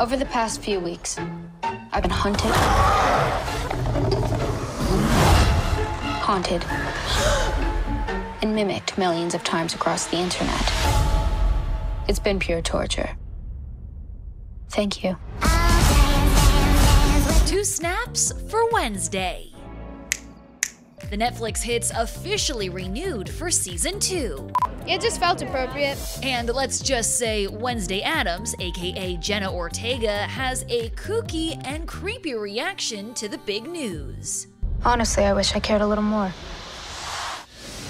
Over the past few weeks, I've been hunted, haunted, and mimicked millions of times across the internet. It's been pure torture. Thank you. Two snaps for Wednesday. The Netflix hits officially renewed for season 2. It just felt appropriate. And let's just say Wednesday Addams, aka Jenna Ortega, has a kooky and creepy reaction to the big news. Honestly, I wish I cared a little more.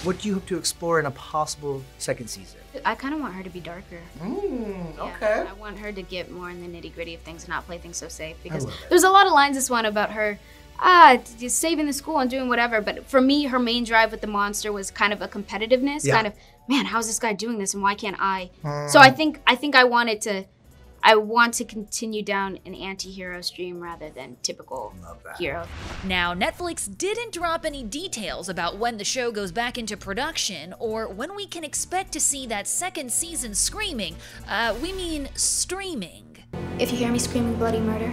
What do you hope to explore in a possible second season? I kind of want her to be darker. Mm, Yeah, okay. I want her to get more in the nitty gritty of things and not play things so safe. Because there's a lot of lines this one about her, ah, just saving the school and doing whatever. But for me, her main drive with the monster was kind of a competitiveness, Yeah. kind of, man, how's this guy doing this and why can't I? So I think I think I wanted to, I want to continue down an anti-hero stream rather than typical hero. Now, Netflix didn't drop any details about when the show goes back into production or when we can expect to see that second season screaming. Uh, we mean streaming. If you hear me screaming bloody murder,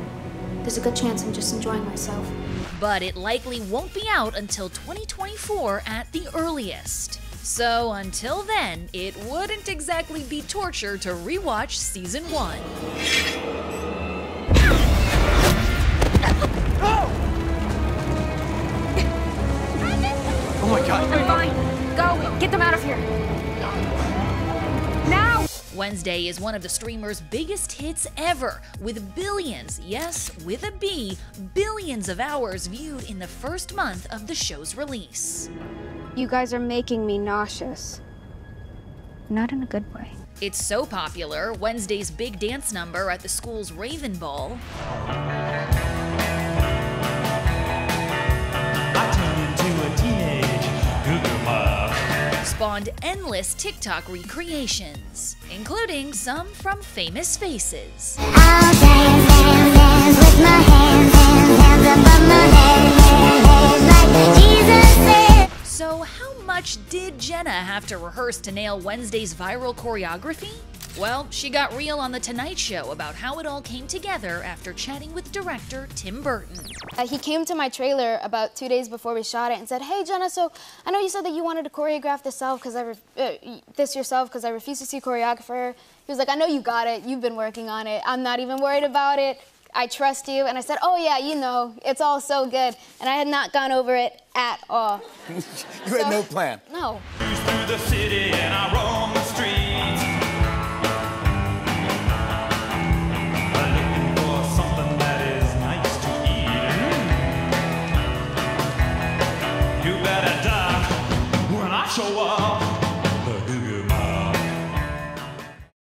there's a good chance I'm just enjoying myself. But it likely won't be out until 2024 at the earliest. So until then, it wouldn't exactly be torture to rewatch season 1. Oh my god. I'm Fine, go, get them out of here. Wednesday is one of the streamer's biggest hits ever, with billions, yes, with a B, billions of hours viewed in the first month of the show's release. You guys are making me nauseous. Not in a good way. It's so popular, Wednesday's big dance number at the school's Raven Ball spawned endless TikTok recreations, including some from famous faces. So, how much did Jenna have to rehearse to nail Wednesday's viral choreography? Well, she got real on The Tonight Show about how it all came together after chatting with director Tim Burton. Uh, he came to my trailer about two days before we shot it and said, "Hey Jenna, so I know you said that you wanted to choreograph this self because I ref- uh, this yourself because I refuse to see a choreographer." He was like, "I know you got it. You've been working on it. I'm not even worried about it. I trust you." And I said, "Oh yeah, you know, it's all so good." And I had not gone over it at all. You had no plan. No. Show up.